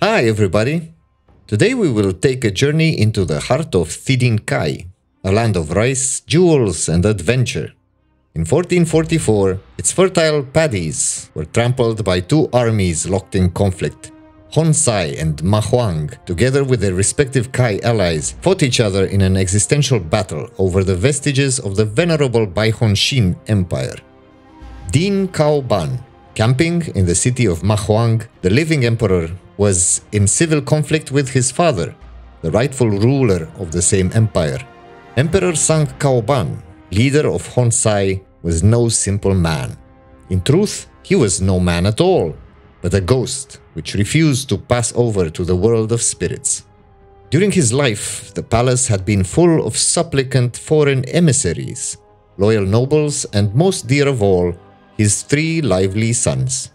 Hi everybody! Today we will take a journey into the heart of Thidin Kai, a land of rice, jewels and adventure. In 1444, its fertile paddies were trampled by two armies locked in conflict. Honsai and Ma Huang, together with their respective Kai allies, fought each other in an existential battle over the vestiges of the venerable Baihon Xinh Empire. Din Caoban, camping in the city of Ma Huang, the living emperor, was in civil conflict with his father, the rightful ruler of the same empire. Emperor Sang Caoban, leader of Honsai, was no simple man. In truth, he was no man at all, but a ghost which refused to pass over to the world of spirits. During his life, the palace had been full of supplicant foreign emissaries, loyal nobles, and most dear of all, his three lively sons.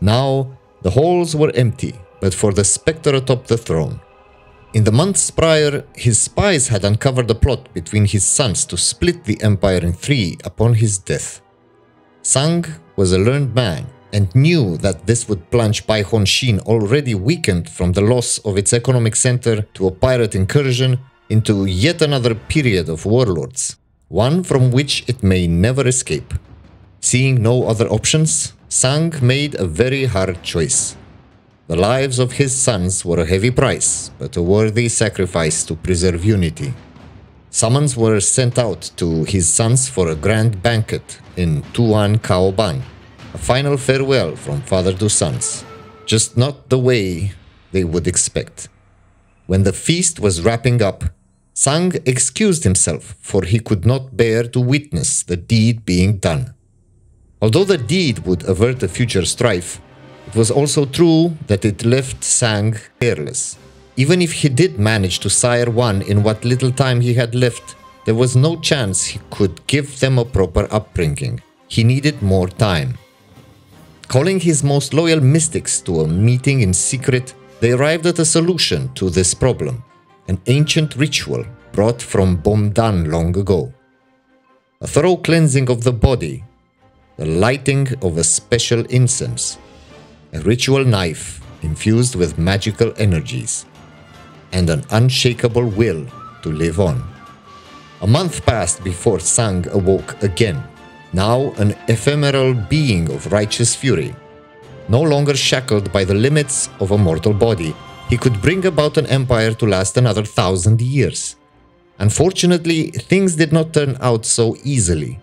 Now, the halls were empty, but for the spectre atop the throne. In the months prior, his spies had uncovered a plot between his sons to split the empire in three upon his death. Sang was a learned man and knew that this would plunge Baihon Xinh, already weakened from the loss of its economic center to a pirate incursion, into yet another period of warlords, one from which it may never escape. Seeing no other options, Sang made a very hard choice. The lives of his sons were a heavy price, but a worthy sacrifice to preserve unity. Summons were sent out to his sons for a grand banquet in Tuan Caoban, a final farewell from father to sons, just not the way they would expect. When the feast was wrapping up, Sang excused himself, for he could not bear to witness the deed being done. Although the deed would avert a future strife, it was also true that it left Sang careless. Even if he did manage to sire one in what little time he had left, there was no chance he could give them a proper upbringing. He needed more time. Calling his most loyal mystics to a meeting in secret, they arrived at a solution to this problem, an ancient ritual brought from Bomdan long ago. A thorough cleansing of the body the lighting of a special incense, a ritual knife infused with magical energies, and an unshakable will to live on. A month passed before Sang awoke again, now an ephemeral being of righteous fury. No longer shackled by the limits of a mortal body, he could bring about an empire to last another thousand years. Unfortunately, things did not turn out so easily.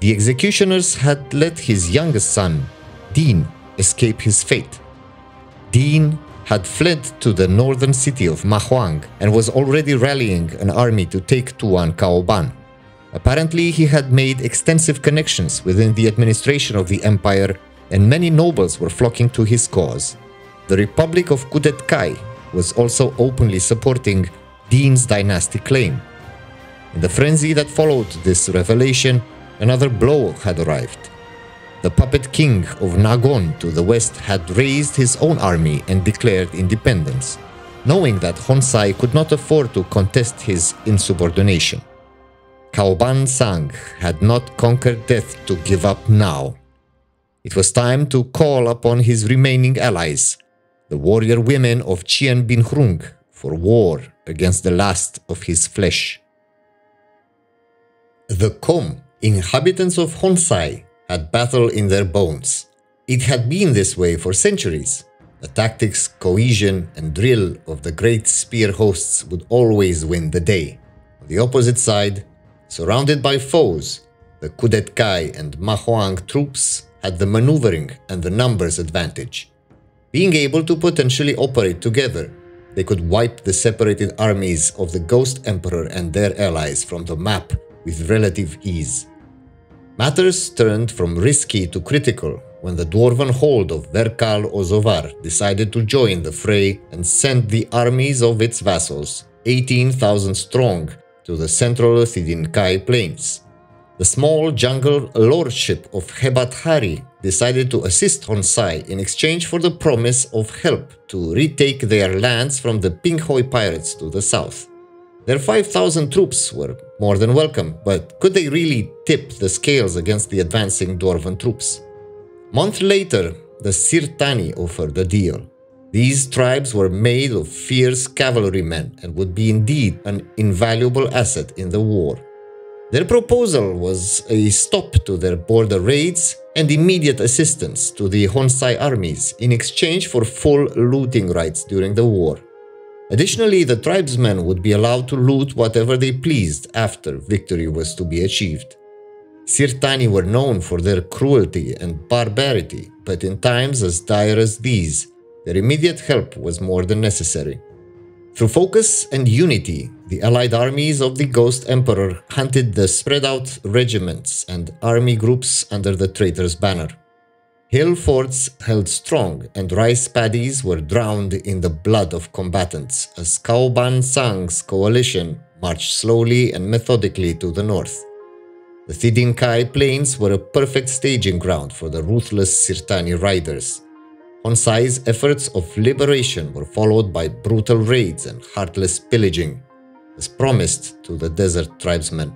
The executioners had let his youngest son, Din, escape his fate. Dean had fled to the northern city of Mahuang and was already rallying an army to take Tuan Caoban. Apparently, he had made extensive connections within the administration of the empire, and many nobles were flocking to his cause. The Republic of Kudet Kai was also openly supporting Dean's dynastic claim. In the frenzy that followed this revelation, another blow had arrived. The puppet king of Nagon to the west had raised his own army and declared independence, knowing that Honsai could not afford to contest his insubordination. Caoban Sang had not conquered death to give up now. It was time to call upon his remaining allies, the warrior women of Chien Bin Hrung, for war against the last of his flesh. The Kom Inhabitants of Honsai had battle in their bones. It had been this way for centuries. The tactics, cohesion, and drill of the great spear hosts would always win the day. On the opposite side, surrounded by foes, the Kudet Kai and Ma Huang troops had the maneuvering and the numbers advantage. Being able to potentially operate together, they could wipe the separated armies of the Ghost Emperor and their allies from the map with relative ease. Matters turned from risky to critical when the dwarven hold of Verkal Ozovar decided to join the fray and sent the armies of its vassals, 18,000 strong, to the central Thidinkai plains. The small jungle lordship of Hebat Hari decided to assist Honsai in exchange for the promise of help to retake their lands from the Pinghoi pirates to the south. Their 5,000 troops were more than welcome, but could they really tip the scales against the advancing Dwarven troops? Month later, the Sirtani offered a deal. These tribes were made of fierce cavalrymen and would be indeed an invaluable asset in the war. Their proposal was a stop to their border raids and immediate assistance to the Honsai armies in exchange for full looting rights during the war. Additionally, the tribesmen would be allowed to loot whatever they pleased after victory was to be achieved. Sirtani were known for their cruelty and barbarity, but in times as dire as these, their immediate help was more than necessary. Through focus and unity, the allied armies of the Ghost Emperor hunted the spread out regiments and army groups under the traitor's banner. Hill forts held strong and rice paddies were drowned in the blood of combatants as Caoban Sang's coalition marched slowly and methodically to the north. The Thidin Kai plains were a perfect staging ground for the ruthless Sirtani riders. Honsai's efforts of liberation were followed by brutal raids and heartless pillaging, as promised to the desert tribesmen.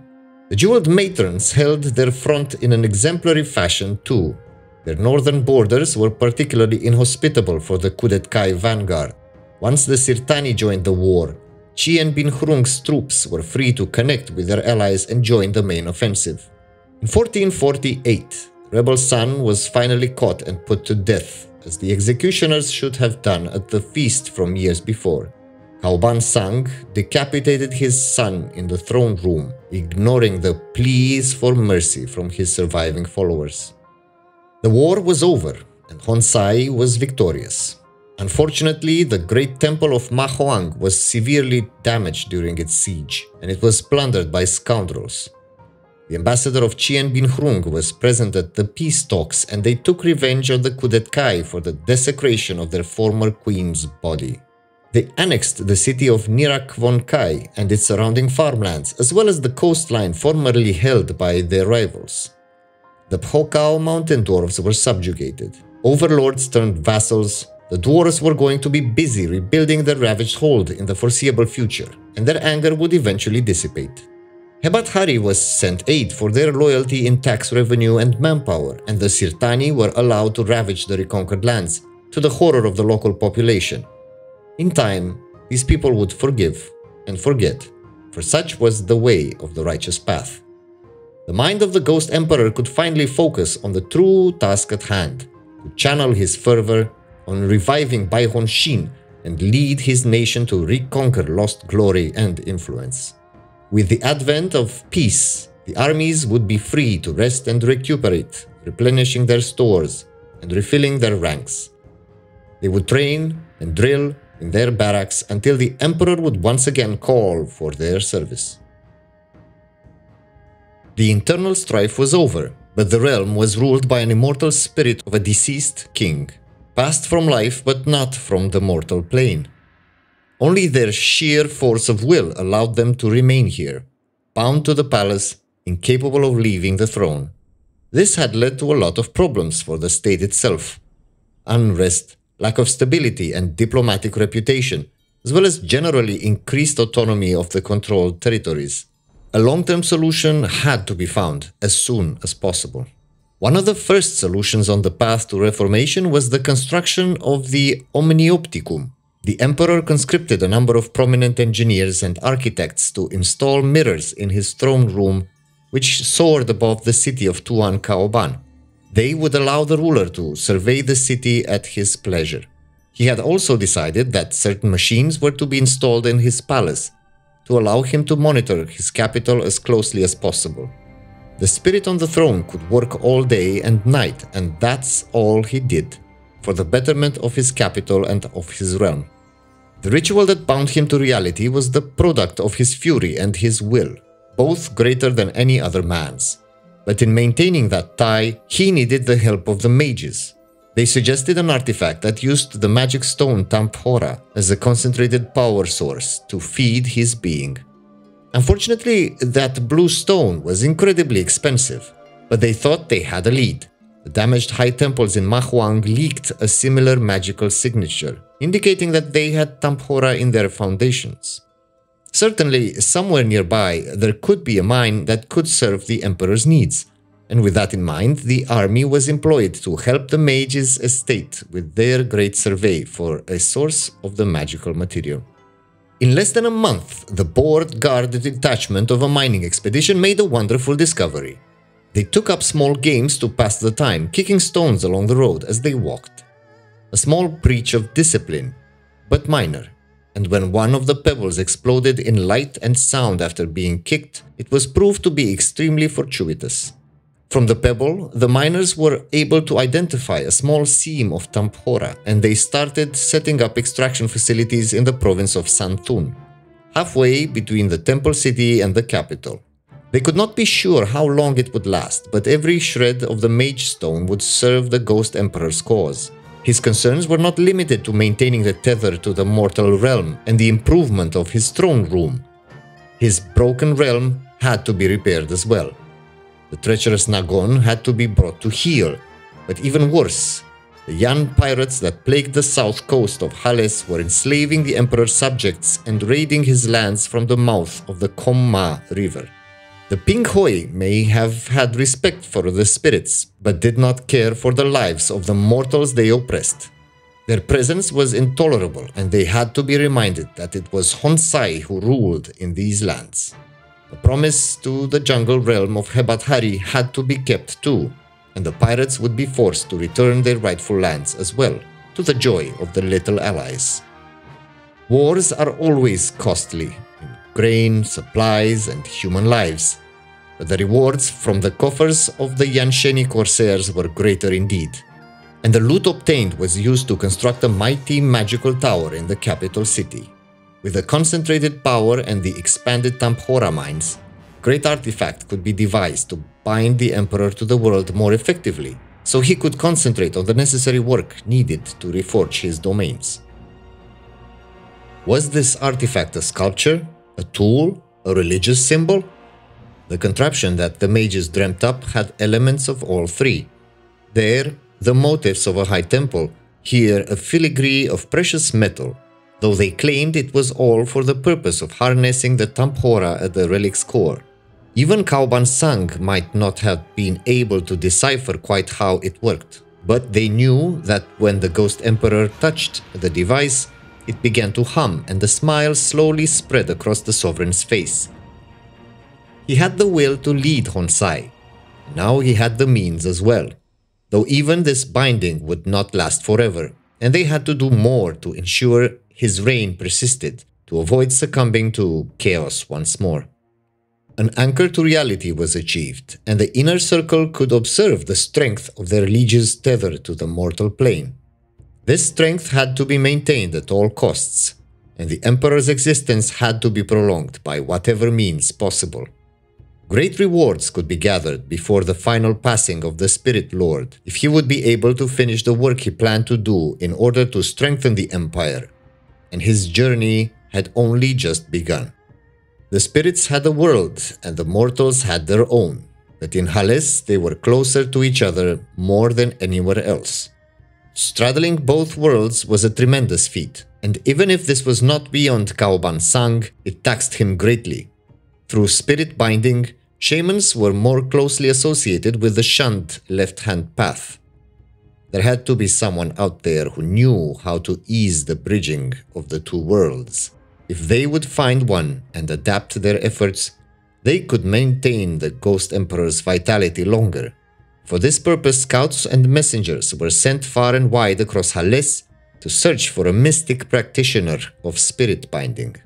The jeweled matrons held their front in an exemplary fashion too, their northern borders were particularly inhospitable for the Kudet Kai vanguard. Once the Sirtani joined the war, Chien bin Hrung's troops were free to connect with their allies and join the main offensive. In 1448, Rebel Sun was finally caught and put to death, as the executioners should have done at the feast from years before. Caoban Sang decapitated his son in the throne room, ignoring the pleas for mercy from his surviving followers. The war was over and Honsai was victorious. Unfortunately, the great temple of Ma Huang was severely damaged during its siege, and it was plundered by scoundrels. The ambassador of Chien bin Hrung was present at the peace talks and they took revenge on the Kudet Kai for the desecration of their former queen's body. They annexed the city of Nirak von Kai and its surrounding farmlands, as well as the coastline formerly held by their rivals. The Phokao mountain dwarves were subjugated. Overlords turned vassals. The dwarves were going to be busy rebuilding their ravaged hold in the foreseeable future, and their anger would eventually dissipate. Hebat Hari was sent aid for their loyalty in tax revenue and manpower, and the Sirtani were allowed to ravage the reconquered lands, to the horror of the local population. In time, these people would forgive and forget, for such was the way of the righteous path. The mind of the Ghost Emperor could finally focus on the true task at hand, to channel his fervor on reviving Baihon Xinh and lead his nation to reconquer lost glory and influence. With the advent of peace, the armies would be free to rest and recuperate, replenishing their stores and refilling their ranks. They would train and drill in their barracks until the emperor would once again call for their service. The internal strife was over, but the realm was ruled by an immortal spirit of a deceased king, passed from life but not from the mortal plane. Only their sheer force of will allowed them to remain here, bound to the palace, incapable of leaving the throne. This had led to a lot of problems for the state itself. Unrest, lack of stability and diplomatic reputation, as well as generally increased autonomy of the controlled territories. A long-term solution had to be found as soon as possible. One of the first solutions on the path to reformation was the construction of the Omniopticum. The emperor conscripted a number of prominent engineers and architects to install mirrors in his throne room, which soared above the city of Tuan Caoban. They would allow the ruler to survey the city at his pleasure. He had also decided that certain machines were to be installed in his palace, to allow him to monitor his capital as closely as possible. The spirit on the throne could work all day and night, and that's all he did, for the betterment of his capital and of his realm. The ritual that bound him to reality was the product of his fury and his will, both greater than any other man's. But in maintaining that tie, he needed the help of the mages, they suggested an artifact that used the magic stone Tamphora as a concentrated power source to feed his being. Unfortunately, that blue stone was incredibly expensive, but they thought they had a lead. The damaged high temples in Ma Huang leaked a similar magical signature, indicating that they had Tamphora in their foundations. Certainly, somewhere nearby, there could be a mine that could serve the Emperor's needs, and with that in mind, the army was employed to help the mages' estate with their great survey for a source of the magical material. In less than a month, the board guard detachment of a mining expedition made a wonderful discovery. They took up small games to pass the time, kicking stones along the road as they walked. A small breach of discipline, but minor, and when one of the pebbles exploded in light and sound after being kicked, it was proved to be extremely fortuitous. From the pebble, the miners were able to identify a small seam of Tamphora and they started setting up extraction facilities in the province of Santun, halfway between the temple city and the capital. They could not be sure how long it would last, but every shred of the mage stone would serve the Ghost Emperor's cause. His concerns were not limited to maintaining the tether to the mortal realm and the improvement of his throne room. His broken realm had to be repaired as well. The treacherous Nagon had to be brought to heel. But even worse, the Yan pirates that plagued the south coast of Haless were enslaving the emperor's subjects and raiding his lands from the mouth of the Komma River. The Pinghoi may have had respect for the spirits, but did not care for the lives of the mortals they oppressed. Their presence was intolerable, and they had to be reminded that it was Honsai who ruled in these lands. The promise to the jungle realm of Hebathari had to be kept too, and the pirates would be forced to return their rightful lands as well, to the joy of the little allies. Wars are always costly in grain, supplies, and human lives, but the rewards from the coffers of the Yansheni corsairs were greater indeed, and the loot obtained was used to construct a mighty magical tower in the capital city. With the concentrated power and the expanded Tamphora mines, great artifact could be devised to bind the Emperor to the world more effectively, so he could concentrate on the necessary work needed to reforge his domains. Was this artifact a sculpture, a tool, a religious symbol? The contraption that the mages dreamt up had elements of all three. There, the motifs of a high temple, here a filigree of precious metal, though they claimed it was all for the purpose of harnessing the Tamphora at the relic's core. Even Caoban Sang might not have been able to decipher quite how it worked, but they knew that when the Ghost Emperor touched the device, it began to hum and a smile slowly spread across the sovereign's face. He had the will to lead Honsai. Now he had the means as well, though even this binding would not last forever, and they had to do more to ensure his reign persisted to avoid succumbing to chaos once more. An anchor to reality was achieved, and the inner circle could observe the strength of their liege's tether to the mortal plane. This strength had to be maintained at all costs, and the Emperor's existence had to be prolonged by whatever means possible. Great rewards could be gathered before the final passing of the Spirit Lord if he would be able to finish the work he planned to do in order to strengthen the Empire and his journey had only just begun. The spirits had a world, and the mortals had their own, but in Haless they were closer to each other more than anywhere else. Straddling both worlds was a tremendous feat, and even if this was not beyond Caoban Sang, it taxed him greatly. Through spirit binding, shamans were more closely associated with the shunned left-hand path, there had to be someone out there who knew how to ease the bridging of the two worlds. If they would find one and adapt their efforts, they could maintain the Ghost Emperor's vitality longer. For this purpose, scouts and messengers were sent far and wide across Haless to search for a mystic practitioner of spirit binding.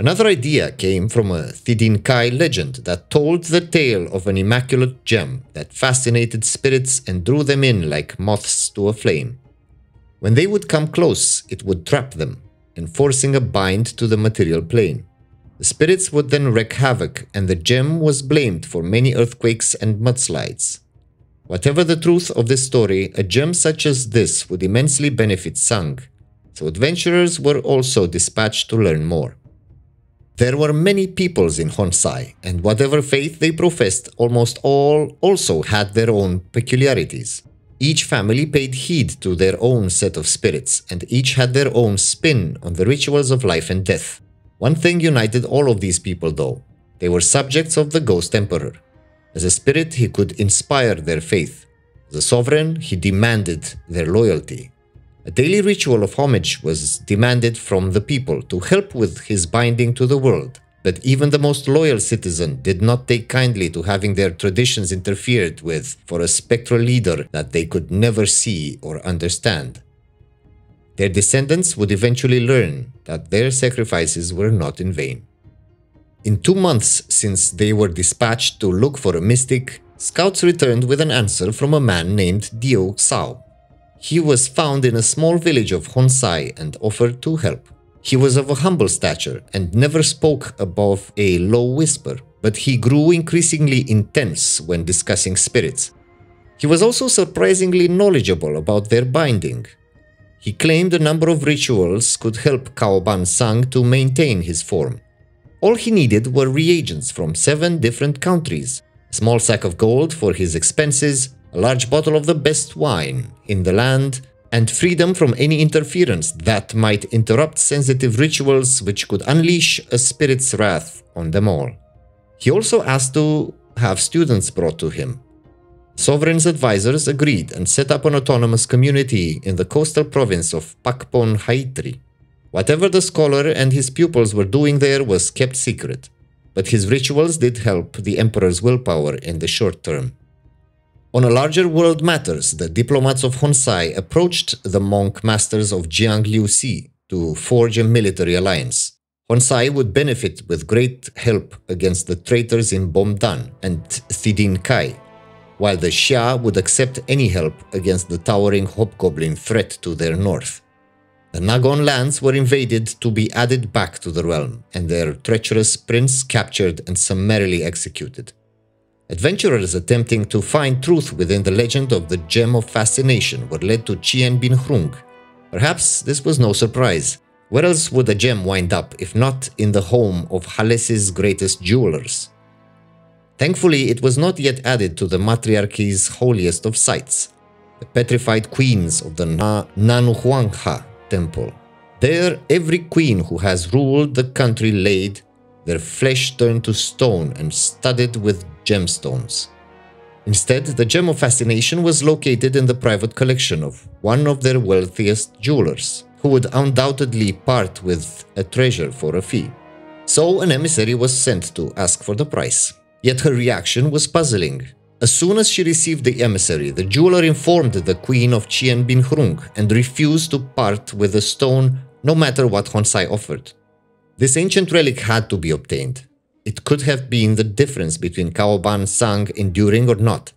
Another idea came from a Thidin Kai legend that told the tale of an immaculate gem that fascinated spirits and drew them in like moths to a flame. When they would come close, it would trap them, enforcing a bind to the material plane. The spirits would then wreak havoc, and the gem was blamed for many earthquakes and mudslides. Whatever the truth of this story, a gem such as this would immensely benefit Sang, so adventurers were also dispatched to learn more. There were many peoples in Honsai, and whatever faith they professed, almost all also had their own peculiarities. Each family paid heed to their own set of spirits, and each had their own spin on the rituals of life and death. One thing united all of these people though. They were subjects of the Ghost Emperor. As a spirit, he could inspire their faith. As a sovereign, he demanded their loyalty. A daily ritual of homage was demanded from the people to help with his binding to the world. But even the most loyal citizen did not take kindly to having their traditions interfered with for a spectral leader that they could never see or understand. Their descendants would eventually learn that their sacrifices were not in vain. In two months since they were dispatched to look for a mystic, scouts returned with an answer from a man named Dio Sao. He was found in a small village of Honsai and offered to help. He was of a humble stature and never spoke above a low whisper, but he grew increasingly intense when discussing spirits. He was also surprisingly knowledgeable about their binding. He claimed a number of rituals could help Caoban Sang to maintain his form, all he needed were reagents from seven different countries, a small sack of gold for his expenses, a large bottle of the best wine in the land, and freedom from any interference that might interrupt sensitive rituals which could unleash a spirit's wrath on them all. He also asked to have students brought to him. Sovereign's advisors agreed and set up an autonomous community in the coastal province of Pakpon Haitri. Whatever the scholar and his pupils were doing there was kept secret, but his rituals did help the emperor's willpower in the short term. On a larger world matters, the diplomats of Honsai approached the monk masters of Jiang Liuxi to forge a military alliance. Honsai would benefit with great help against the traitors in Bomdan and Thidin Kai, while the Xia would accept any help against the towering hobgoblin threat to their north. The Nagon lands were invaded to be added back to the realm, and their treacherous prince captured and summarily executed. Adventurers attempting to find truth within the legend of the Gem of Fascination were led to Chien Bin Hrung. Perhaps this was no surprise. Where else would a gem wind up if not in the home of Haless's greatest jewelers? Thankfully, it was not yet added to the matriarchy's holiest of sites, the petrified queens of the Na Nanuhuangha temple. There, every queen who has ruled the country laid their flesh turned to stone and studded with gemstones. Instead, the gem of fascination was located in the private collection of one of their wealthiest jewelers, who would undoubtedly part with a treasure for a fee. So an emissary was sent to ask for the price. Yet her reaction was puzzling. As soon as she received the emissary, the jeweler informed the queen of Chien Bin Hrung and refused to part with the stone no matter what Honsai offered. This ancient relic had to be obtained. It could have been the difference between Caoban Sang enduring or not.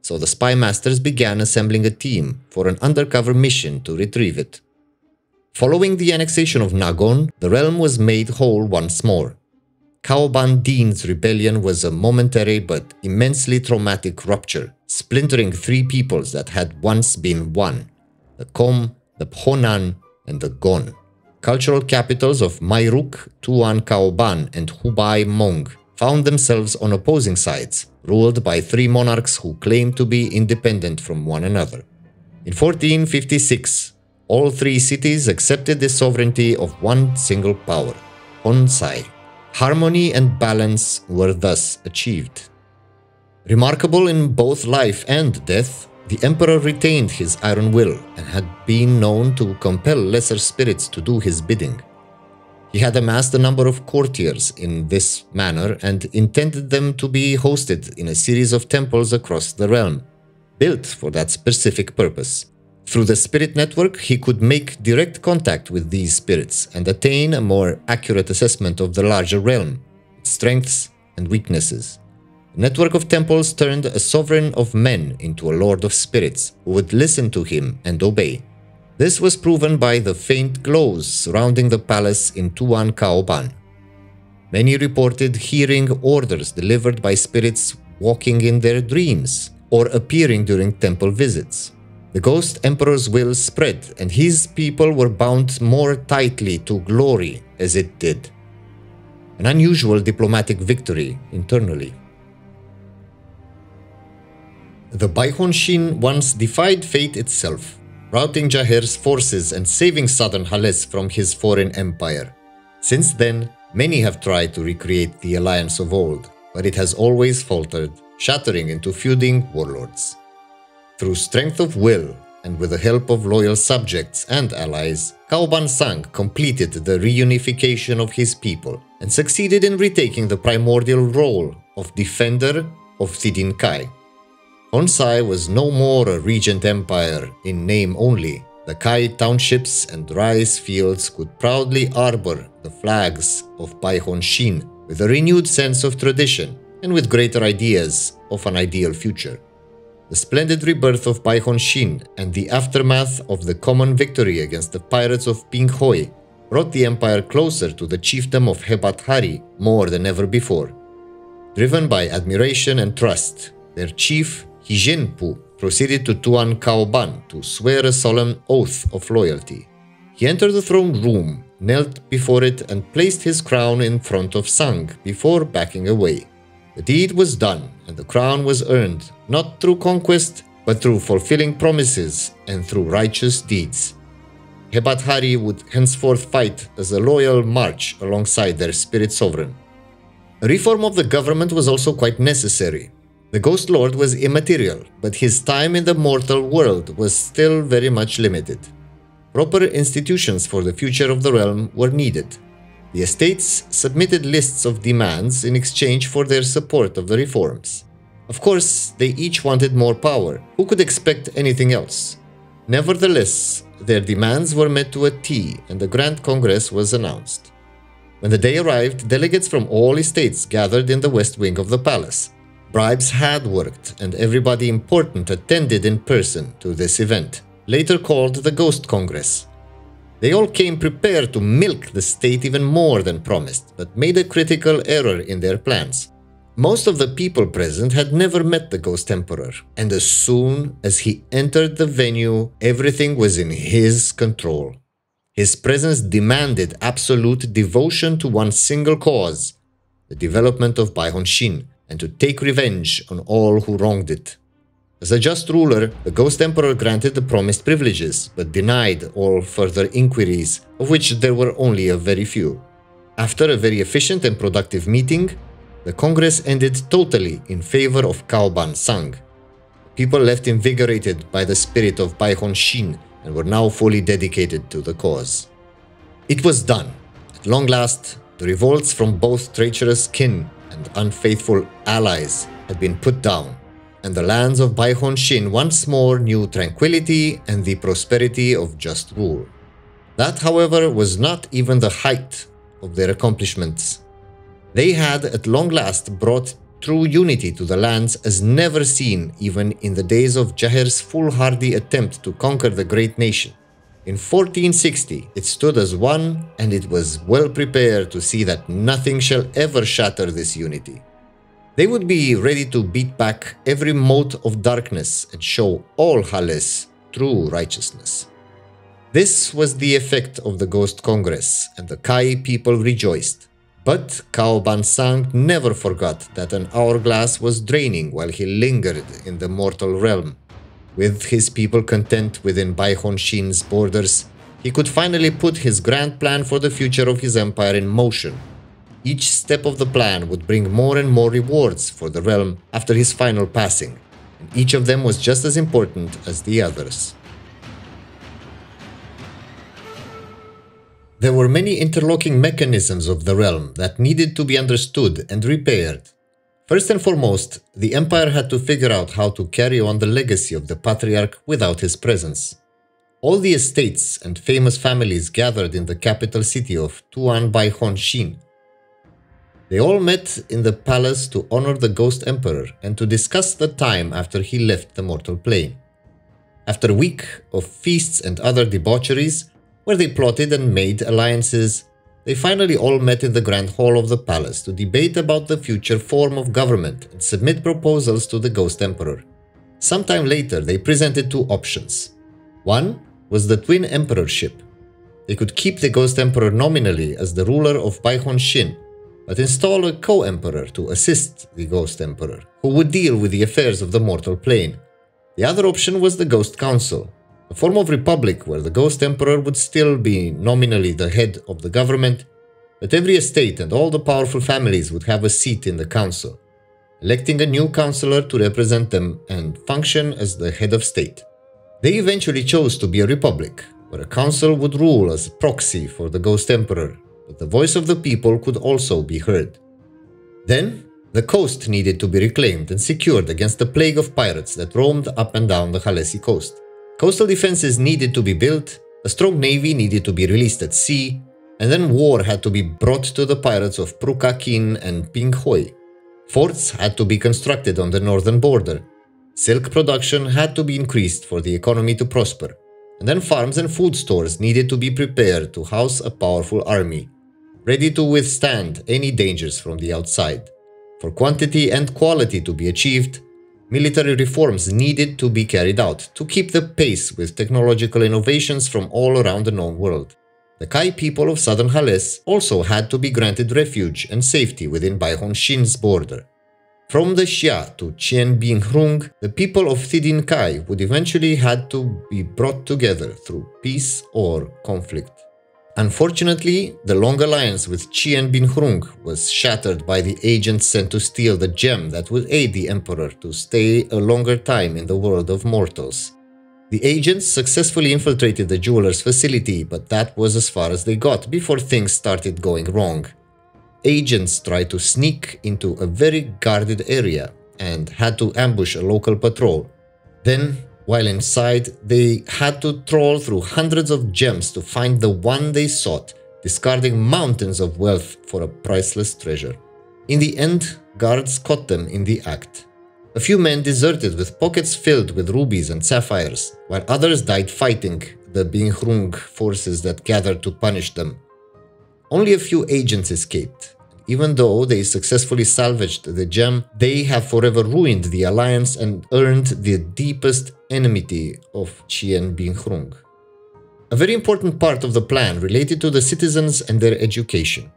So the spy masters began assembling a team for an undercover mission to retrieve it. Following the annexation of Nagon, the realm was made whole once more. Caoban Din's rebellion was a momentary but immensely traumatic rupture, splintering three peoples that had once been one the Kom, the Phonan, and the Gon. Cultural capitals of Mairuk, Tuan Caoban, and Hubei Mong found themselves on opposing sides, ruled by three monarchs who claimed to be independent from one another. In 1456, all three cities accepted the sovereignty of one single power, Honsai. Harmony and balance were thus achieved. Remarkable in both life and death, the emperor retained his iron will and had been known to compel lesser spirits to do his bidding. He had amassed a number of courtiers in this manner and intended them to be hosted in a series of temples across the realm, built for that specific purpose. Through the spirit network, he could make direct contact with these spirits and attain a more accurate assessment of the larger realm, its strengths and weaknesses. Network of temples turned a sovereign of men into a lord of spirits who would listen to him and obey. This was proven by the faint glows surrounding the palace in Tuan Caoban. Many reported hearing orders delivered by spirits walking in their dreams or appearing during temple visits. The Ghost Emperor's will spread, and his people were bound more tightly to glory as it did. An unusual diplomatic victory internally. The Baihon Xinh once defied fate itself, routing Jaher's forces and saving southern Haless from his foreign empire. Since then, many have tried to recreate the alliance of old, but it has always faltered, shattering into feuding warlords. Through strength of will, and with the help of loyal subjects and allies, Caoban Sang completed the reunification of his people and succeeded in retaking the primordial role of defender of Thidin Kai. Hon Sai was no more a regent empire in name only. The Kai townships and rice fields could proudly arbor the flags of Baihon Xinh with a renewed sense of tradition and with greater ideas of an ideal future. The splendid rebirth of Baihon Xinh and the aftermath of the common victory against the pirates of Ping Hoi brought the empire closer to the chiefdom of Hebat Hari more than ever before. Driven by admiration and trust, their chief, Hijinpu, proceeded to Tuan Caoban to swear a solemn oath of loyalty. He entered the throne room, knelt before it, and placed his crown in front of Sang before backing away. The deed was done, and the crown was earned, not through conquest, but through fulfilling promises and through righteous deeds. Hebathari would henceforth fight as a loyal march alongside their spirit sovereign. Reform of the government was also quite necessary. The Ghost Lord was immaterial, but his time in the mortal world was still very much limited. Proper institutions for the future of the realm were needed, the estates submitted lists of demands in exchange for their support of the reforms. Of course, they each wanted more power. Who could expect anything else? Nevertheless, their demands were met to a T and the Grand Congress was announced. When the day arrived, delegates from all estates gathered in the west wing of the palace. Bribes had worked, and everybody important attended in person to this event, later called the Ghost Congress. They all came prepared to milk the state even more than promised, but made a critical error in their plans. Most of the people present had never met the Ghost Emperor, and as soon as he entered the venue, everything was in his control. His presence demanded absolute devotion to one single cause, the development of Baihon Xinh, and to take revenge on all who wronged it. As a just ruler, the Ghost Emperor granted the promised privileges, but denied all further inquiries, of which there were only a very few. After a very efficient and productive meeting, the Congress ended totally in favor of Caoban Sang. People left invigorated by the spirit of Bai Shin and were now fully dedicated to the cause. It was done. At long last, the revolts from both treacherous kin and unfaithful allies had been put down and the lands of Baihon Xinh once more knew tranquility and the prosperity of just rule. That, however, was not even the height of their accomplishments. They had at long last brought true unity to the lands as never seen even in the days of Jaher's foolhardy attempt to conquer the great nation. In 1460, it stood as one, and it was well prepared to see that nothing shall ever shatter this unity. They would be ready to beat back every mote of darkness and show all Haless true righteousness. This was the effect of the Ghost Congress, and the Kai people rejoiced. But Caoban Sang never forgot that an hourglass was draining while he lingered in the mortal realm. With his people content within Baihon Xinh's borders, he could finally put his grand plan for the future of his empire in motion each step of the plan would bring more and more rewards for the realm after his final passing, and each of them was just as important as the others. There were many interlocking mechanisms of the realm that needed to be understood and repaired. First and foremost, the Empire had to figure out how to carry on the legacy of the Patriarch without his presence. All the estates and famous families gathered in the capital city of Tuan Baihon Xinh they all met in the palace to honor the Ghost Emperor and to discuss the time after he left the mortal plane. After a week of feasts and other debaucheries, where they plotted and made alliances, they finally all met in the grand hall of the palace to debate about the future form of government and submit proposals to the Ghost Emperor. Sometime later, they presented two options. One was the Twin Emperorship. They could keep the Ghost Emperor nominally as the ruler of Baihon Xinh, but install a co-emperor to assist the Ghost Emperor, who would deal with the affairs of the mortal plane. The other option was the Ghost Council, a form of republic where the Ghost Emperor would still be nominally the head of the government, but every estate and all the powerful families would have a seat in the council, electing a new counselor to represent them and function as the head of state. They eventually chose to be a republic, where a council would rule as a proxy for the Ghost Emperor, but the voice of the people could also be heard. Then, the coast needed to be reclaimed and secured against the plague of pirates that roamed up and down the Halessi coast. Coastal defenses needed to be built, a strong navy needed to be released at sea, and then war had to be brought to the pirates of Prukakin and Pinghoi. Forts had to be constructed on the northern border. Silk production had to be increased for the economy to prosper. And then farms and food stores needed to be prepared to house a powerful army, ready to withstand any dangers from the outside. For quantity and quality to be achieved, military reforms needed to be carried out to keep the pace with technological innovations from all around the known world. The Kai people of southern Haless also had to be granted refuge and safety within Baihon Xinh's border. From the Xia to Chien Bin Hrung, the people of Thidin Kai would eventually had to be brought together through peace or conflict. Unfortunately, the long alliance with Chien Bin Hrung was shattered by the agents sent to steal the gem that would aid the emperor to stay a longer time in the world of mortals. The agents successfully infiltrated the jeweler's facility, but that was as far as they got before things started going wrong. Agents tried to sneak into a very guarded area and had to ambush a local patrol. Then, while inside, they had to troll through hundreds of gems to find the one they sought, discarding mountains of wealth for a priceless treasure. In the end, guards caught them in the act. A few men deserted with pockets filled with rubies and sapphires, while others died fighting the Binhrung forces that gathered to punish them. Only a few agents escaped. Even though they successfully salvaged the gem, they have forever ruined the alliance and earned the deepest enmity of Chien Binhrung. A very important part of the plan related to the citizens and their education.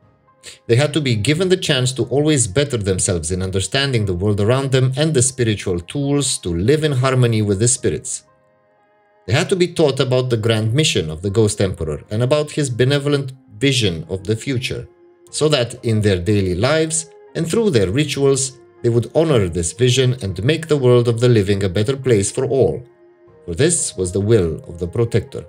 They had to be given the chance to always better themselves in understanding the world around them and the spiritual tools to live in harmony with the spirits. They had to be taught about the grand mission of the Ghost Emperor and about his benevolent vision of the future, so that in their daily lives and through their rituals they would honor this vision and make the world of the living a better place for all. For this was the will of the Protector.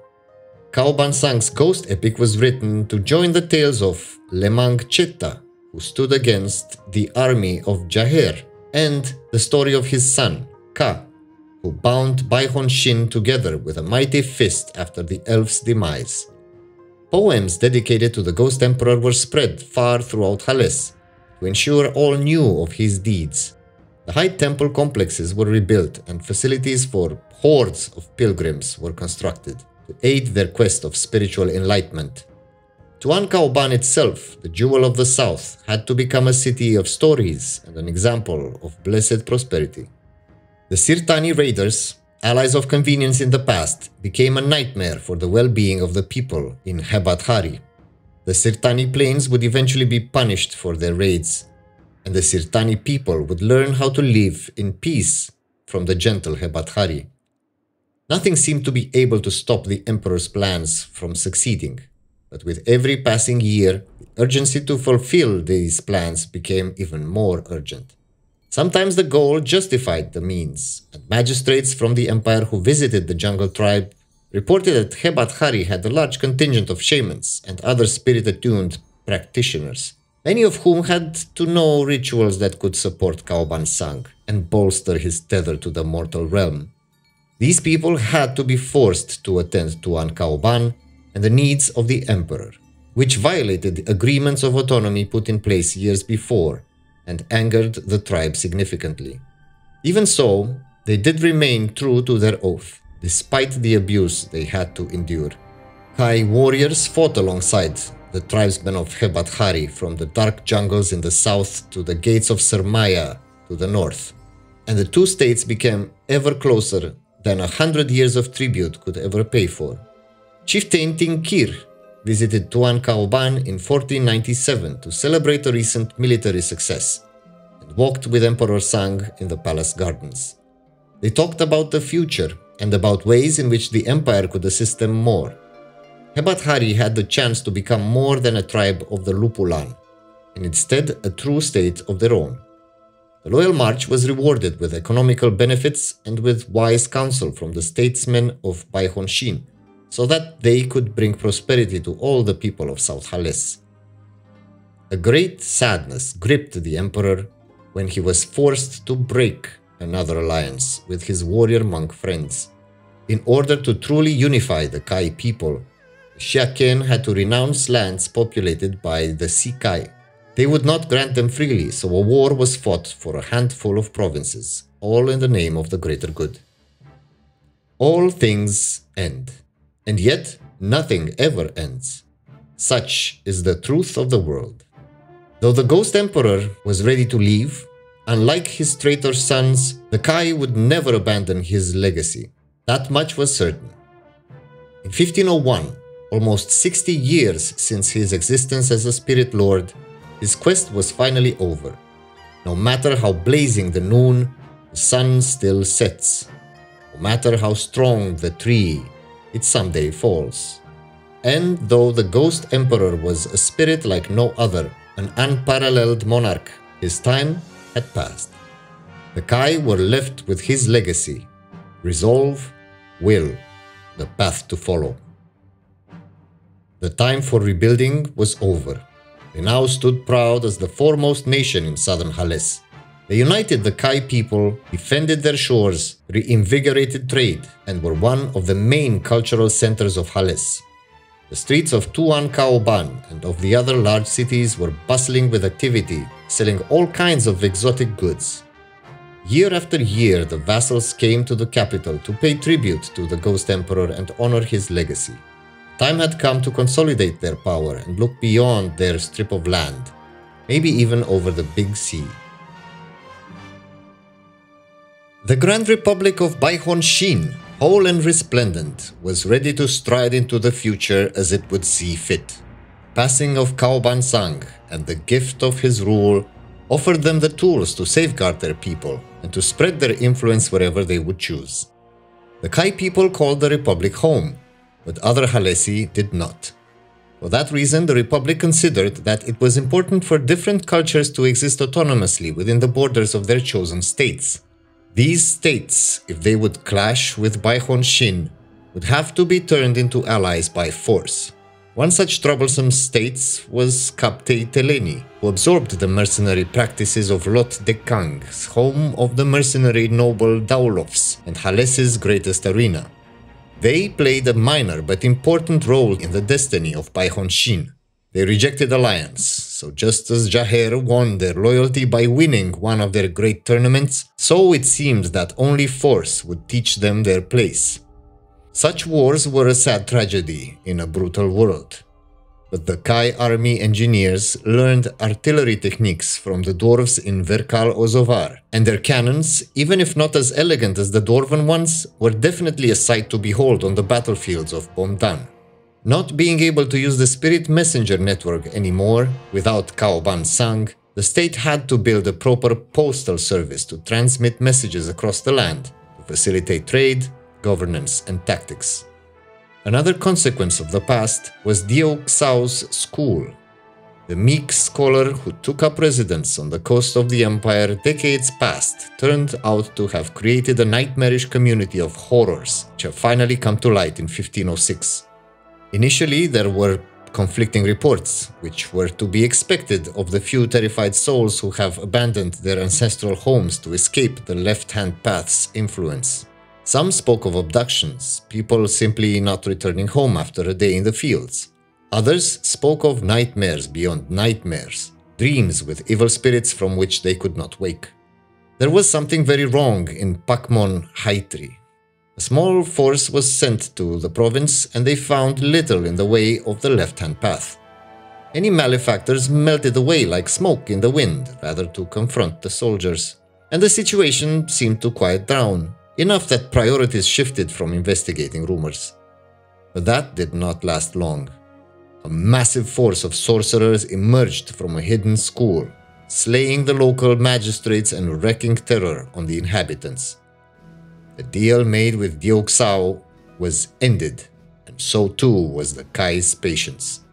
Caoban Sang's ghost epic was written to join the tales of Lemang Chetta, who stood against the army of Jaher, and the story of his son, Ka, who bound Baihon Xinh together with a mighty fist after the elf's demise. Poems dedicated to the Ghost Emperor were spread far throughout Haless to ensure all knew of his deeds. The high temple complexes were rebuilt and facilities for hordes of pilgrims were constructed to aid their quest of spiritual enlightenment. Tuan Caoban itself, the jewel of the south, had to become a city of stories and an example of blessed prosperity. The Sirtani raiders, allies of convenience in the past, became a nightmare for the well-being of the people in Hebat Hari. The Sirtani plains would eventually be punished for their raids, and the Sirtani people would learn how to live in peace from the gentle Hebat Hari. Nothing seemed to be able to stop the emperor's plans from succeeding, but with every passing year, the urgency to fulfill these plans became even more urgent. Sometimes the goal justified the means, magistrates from the empire who visited the jungle tribe reported that Hebat Hari had a large contingent of shamans and other spirit-attuned practitioners, many of whom had to know rituals that could support Caoban Sang and bolster his tether to the mortal realm. These people had to be forced to attend to Ankaoban and the needs of the emperor, which violated the agreements of autonomy put in place years before and angered the tribe significantly. Even so, they did remain true to their oath, despite the abuse they had to endure. Kai warriors fought alongside the tribesmen of Hebat Hari from the dark jungles in the south to the gates of Sermaya to the north, and the two states became ever closer than a hundred years of tribute could ever pay for. Chieftain Tinkir visited Tuan Caoban in 1497 to celebrate a recent military success and walked with Emperor Sang in the palace gardens. They talked about the future and about ways in which the empire could assist them more. Hebat Hari had the chance to become more than a tribe of the Lupulan, and instead a true state of their own. The loyal march was rewarded with economical benefits and with wise counsel from the statesmen of Baihon Xinh, so that they could bring prosperity to all the people of South Haless. A great sadness gripped the emperor when he was forced to break another alliance with his warrior monk friends. In order to truly unify the Kai people, Xiaqen had to renounce lands populated by the Sikai they would not grant them freely, so a war was fought for a handful of provinces, all in the name of the greater good. All things end, and yet nothing ever ends. Such is the truth of the world. Though the Ghost Emperor was ready to leave, unlike his traitor sons, the Kai would never abandon his legacy. That much was certain. In 1501, almost 60 years since his existence as a spirit lord, his quest was finally over. No matter how blazing the noon, the sun still sets. No matter how strong the tree, it someday falls. And though the Ghost Emperor was a spirit like no other, an unparalleled monarch, his time had passed. The Kai were left with his legacy resolve, will, the path to follow. The time for rebuilding was over. They now stood proud as the foremost nation in southern Haless. They united the Kai people, defended their shores, reinvigorated trade, and were one of the main cultural centers of Haless. The streets of Tuan Caoban and of the other large cities were bustling with activity, selling all kinds of exotic goods. Year after year, the vassals came to the capital to pay tribute to the Ghost Emperor and honor his legacy. Time had come to consolidate their power and look beyond their strip of land, maybe even over the big sea. The Grand Republic of Baihon Xinh, whole and resplendent, was ready to stride into the future as it would see fit. Passing of Caoban Sang and the gift of his rule offered them the tools to safeguard their people and to spread their influence wherever they would choose. The Kai people called the Republic home, but other Halesi did not. For that reason, the Republic considered that it was important for different cultures to exist autonomously within the borders of their chosen states. These states, if they would clash with Baihon Xinh, would have to be turned into allies by force. One such troublesome state was Kaptei Teleni, who absorbed the mercenary practices of Lot de home of the mercenary noble Daulovs and Haless's greatest arena. They played a minor but important role in the destiny of Baihon Xinh. They rejected alliance, so just as Jaher won their loyalty by winning one of their great tournaments, so it seemed that only force would teach them their place. Such wars were a sad tragedy in a brutal world but the Kai army engineers learned artillery techniques from the dwarves in Verkal Ozovar, and their cannons, even if not as elegant as the dwarven ones, were definitely a sight to behold on the battlefields of Bomdan. Not being able to use the Spirit Messenger network anymore without Caoban Sang, the state had to build a proper postal service to transmit messages across the land to facilitate trade, governance, and tactics. Another consequence of the past was Dio Xao's school, the meek scholar who took up residence on the coast of the empire decades past turned out to have created a nightmarish community of horrors, which have finally come to light in 1506. Initially, there were conflicting reports, which were to be expected of the few terrified souls who have abandoned their ancestral homes to escape the left-hand path's influence. Some spoke of abductions, people simply not returning home after a day in the fields. Others spoke of nightmares beyond nightmares, dreams with evil spirits from which they could not wake. There was something very wrong in Pakmon Haitri. A small force was sent to the province and they found little in the way of the left-hand path. Any malefactors melted away like smoke in the wind rather to confront the soldiers, and the situation seemed to quiet down enough that priorities shifted from investigating rumors. But that did not last long. A massive force of sorcerers emerged from a hidden school, slaying the local magistrates and wreaking terror on the inhabitants. The deal made with Dioxao was ended, and so too was the Kai's patience.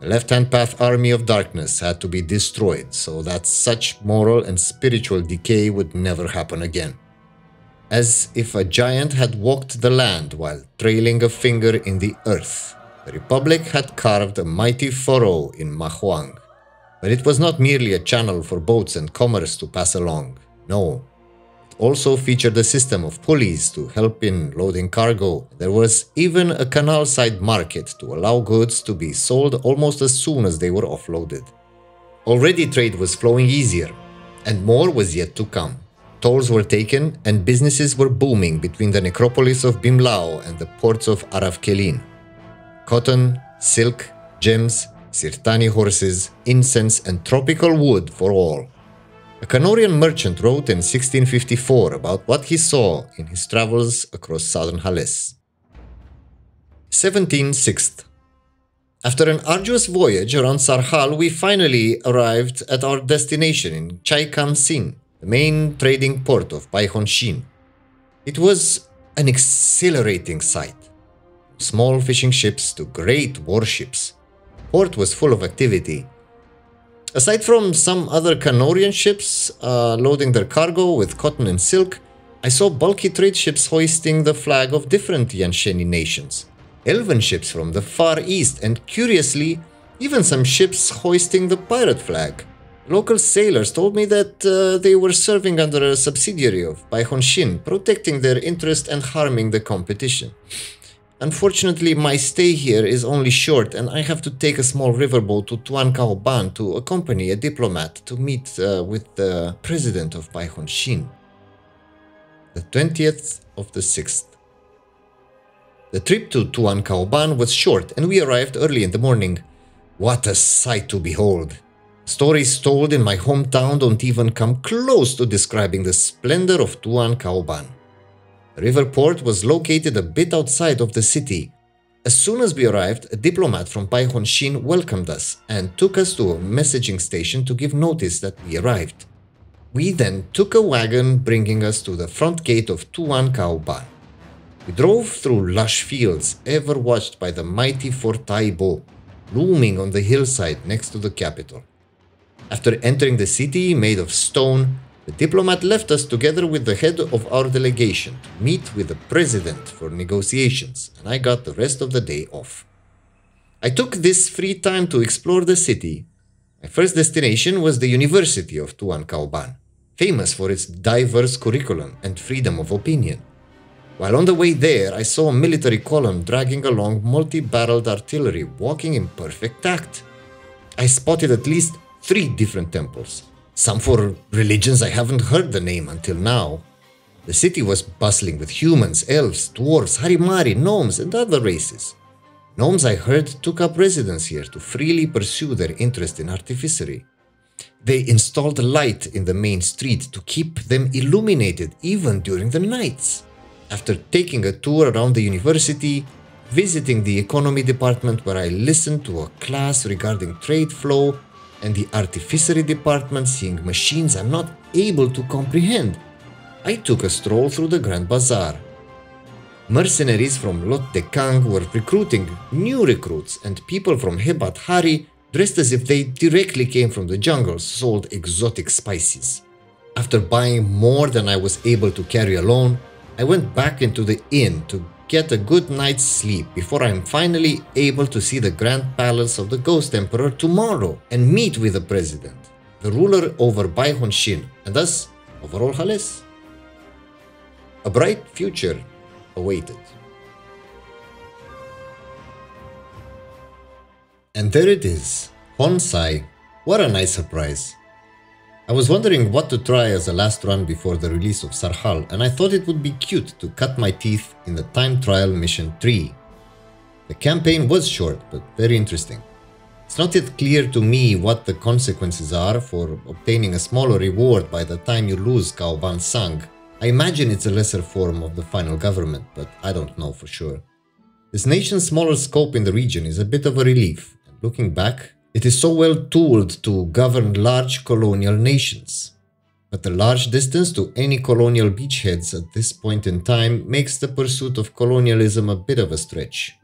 The Left Hand Path Army of Darkness had to be destroyed so that such moral and spiritual decay would never happen again. As if a giant had walked the land while trailing a finger in the earth, the Republic had carved a mighty furrow in Mahuang. But it was not merely a channel for boats and commerce to pass along. No, also featured a system of pulleys to help in loading cargo. There was even a canal side market to allow goods to be sold almost as soon as they were offloaded. Already trade was flowing easier, and more was yet to come. Tolls were taken and businesses were booming between the necropolis of Bimlao and the ports of Aravkelin. Cotton, silk, gems, Sirtani horses, incense and tropical wood for all. A Canorian merchant wrote in 1654 about what he saw in his travels across southern Haless. 17th. After an arduous voyage around Sarhal, we finally arrived at our destination in Chaikam Sin, the main trading port of Baihon Xinh. It was an exhilarating sight. Small fishing ships to great warships. Port was full of activity, Aside from some other Canorian ships uh, loading their cargo with cotton and silk, I saw bulky trade ships hoisting the flag of different Yansheni nations, elven ships from the Far East, and curiously, even some ships hoisting the pirate flag. Local sailors told me that uh, they were serving under a subsidiary of Baihon Xinh, protecting their interest and harming the competition. Unfortunately, my stay here is only short and I have to take a small riverboat to Tuan Caoban to accompany a diplomat to meet uh, with the president of Baihon Xinh. The 20th of the 6th. The trip to Tuan Caoban was short and we arrived early in the morning. What a sight to behold! Stories told in my hometown don't even come close to describing the splendor of Tuan Caoban. River Port was located a bit outside of the city. As soon as we arrived, a diplomat from Baihon Xinh welcomed us and took us to a messaging station to give notice that we arrived. We then took a wagon bringing us to the front gate of Tuan Caoban. We drove through lush fields ever watched by the mighty Fort Taibo, looming on the hillside next to the capital. After entering the city made of stone, the diplomat left us together with the head of our delegation to meet with the president for negotiations, and I got the rest of the day off. I took this free time to explore the city. My first destination was the University of Tuan Caoban, famous for its diverse curriculum and freedom of opinion. While on the way there, I saw a military column dragging along multi-barreled artillery walking in perfect tact. I spotted at least three different temples, some for religions I haven't heard the name until now. The city was bustling with humans, elves, dwarves, harimari, gnomes, and other races. Gnomes, I heard, took up residence here to freely pursue their interest in artificery. They installed light in the main street to keep them illuminated even during the nights. After taking a tour around the university, visiting the economy department where I listened to a class regarding trade flow and the artificery department seeing machines I'm not able to comprehend. I took a stroll through the Grand Bazaar. Mercenaries from Lot de Kang were recruiting new recruits and people from Hebat Hari dressed as if they directly came from the jungles sold exotic spices. After buying more than I was able to carry alone, I went back into the inn to get a good night's sleep before I'm finally able to see the Grand Palace of the Ghost Emperor tomorrow and meet with the President, the ruler over Baihon Xinh, and thus over Haless. A bright future awaited. And there it is, Hon Sai. What a nice surprise. I was wondering what to try as a last run before the release of Sarhal and I thought it would be cute to cut my teeth in the time trial mission 3. The campaign was short but very interesting. It's not yet clear to me what the consequences are for obtaining a smaller reward by the time you lose Caoban Sang. I imagine it's a lesser form of the final government, but I don't know for sure. This nation's smaller scope in the region is a bit of a relief, and looking back, it is so well tooled to govern large colonial nations. But the large distance to any colonial beachheads at this point in time makes the pursuit of colonialism a bit of a stretch.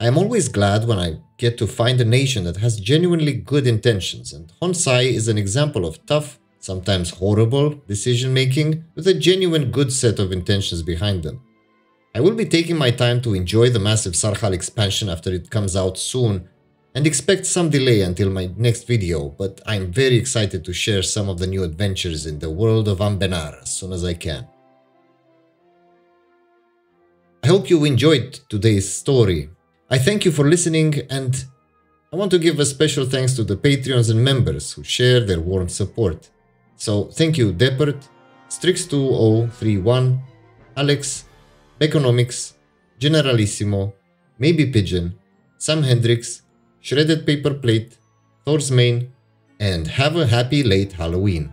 I am always glad when I get to find a nation that has genuinely good intentions, and Hon Sai is an example of tough, sometimes horrible, decision making with a genuine good set of intentions behind them. I will be taking my time to enjoy the massive Sarhal expansion after it comes out soon, and expect some delay until my next video, but I'm very excited to share some of the new adventures in the world of Anbennar as soon as I can. I hope you enjoyed today's story I thank you for listening and I want to give a special thanks to the Patreons and members who share their warm support. So thank you Depert, Strix2031, Alex, Economics, Generalissimo, Maybe Pigeon, Sam Hendricks, Shredded Paper Plate, Thor's Main, and have a happy late Halloween.